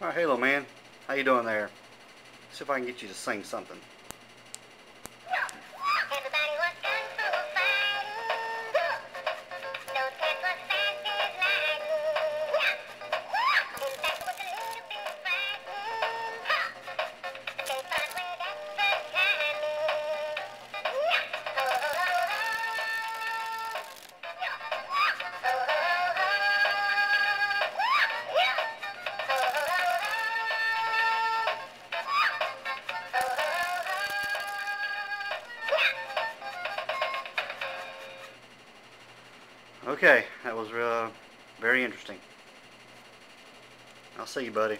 Oh, Alright, Halo man. How you doing there? See if I can get you to sing something. Okay, that was uh, very interesting. I'll see you, buddy.